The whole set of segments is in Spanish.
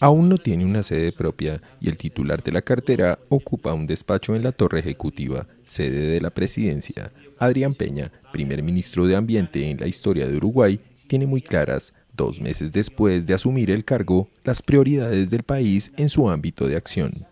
Aún no tiene una sede propia y el titular de la cartera ocupa un despacho en la Torre Ejecutiva, sede de la presidencia. Adrián Peña, primer ministro de Ambiente en la historia de Uruguay, tiene muy claras, dos meses después de asumir el cargo, las prioridades del país en su ámbito de acción.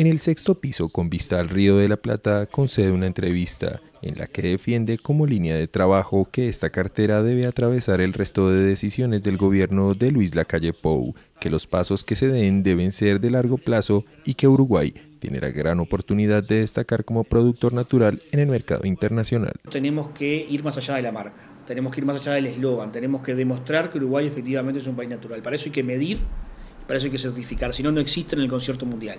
En el sexto piso, con vista al Río de la Plata, concede una entrevista en la que defiende como línea de trabajo que esta cartera debe atravesar el resto de decisiones del gobierno de Luis Lacalle Pou, que los pasos que se den deben ser de largo plazo y que Uruguay tiene la gran oportunidad de destacar como productor natural en el mercado internacional. Tenemos que ir más allá de la marca, tenemos que ir más allá del eslogan, tenemos que demostrar que Uruguay efectivamente es un país natural. Para eso hay que medir, para eso hay que certificar, si no, no existe en el concierto mundial.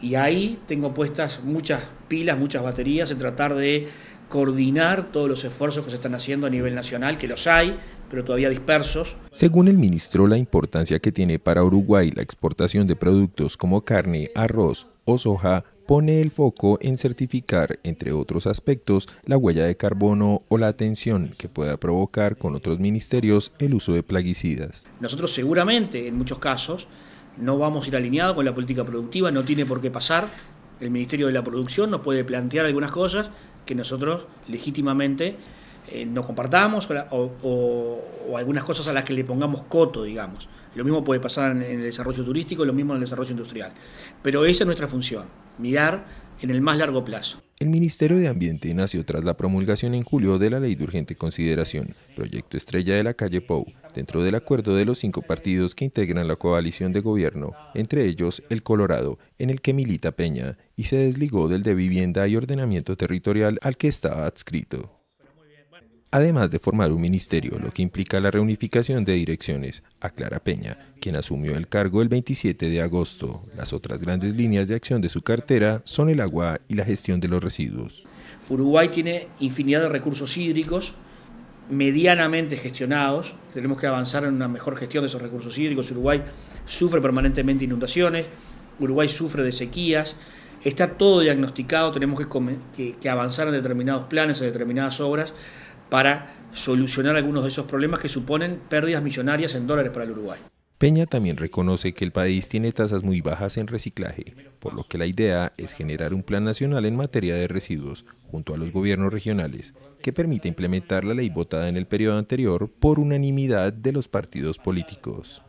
Y ahí tengo puestas muchas pilas, muchas baterías en tratar de coordinar todos los esfuerzos que se están haciendo a nivel nacional, que los hay, pero todavía dispersos. Según el ministro, la importancia que tiene para Uruguay la exportación de productos como carne, arroz o soja pone el foco en certificar, entre otros aspectos, la huella de carbono o la atención que pueda provocar con otros ministerios el uso de plaguicidas. Nosotros seguramente, en muchos casos, no vamos a ir alineados con la política productiva, no tiene por qué pasar. El Ministerio de la Producción nos puede plantear algunas cosas que nosotros legítimamente eh, no compartamos o, algunas cosas a las que le pongamos coto, digamos. Lo mismo puede pasar en, el desarrollo turístico, lo mismo en el desarrollo industrial. Pero esa es nuestra función, mirar en el más largo plazo. El Ministerio de Ambiente nació tras la promulgación en julio de la Ley de Urgente Consideración, proyecto estrella de la calle Pou, dentro del acuerdo de los cinco partidos que integran la coalición de gobierno, entre ellos el Colorado, en el que milita Peña, y se desligó del de vivienda y ordenamiento territorial al que estaba adscrito. Además de formar un ministerio, lo que implica la reunificación de direcciones, aclara Peña, quien asumió el cargo el 27 de agosto. Las otras grandes líneas de acción de su cartera son el agua y la gestión de los residuos. Uruguay tiene infinidad de recursos hídricos medianamente gestionados. Tenemos que avanzar en una mejor gestión de esos recursos hídricos. Uruguay sufre permanentemente inundaciones, Uruguay sufre de sequías. Está todo diagnosticado, tenemos que, que avanzar en determinados planes, en determinadas obras para solucionar algunos de esos problemas que suponen pérdidas millonarias en dólares para el Uruguay. Peña también reconoce que el país tiene tasas muy bajas en reciclaje, por lo que la idea es generar un plan nacional en materia de residuos, junto a los gobiernos regionales, que permita implementar la ley votada en el periodo anterior por unanimidad de los partidos políticos.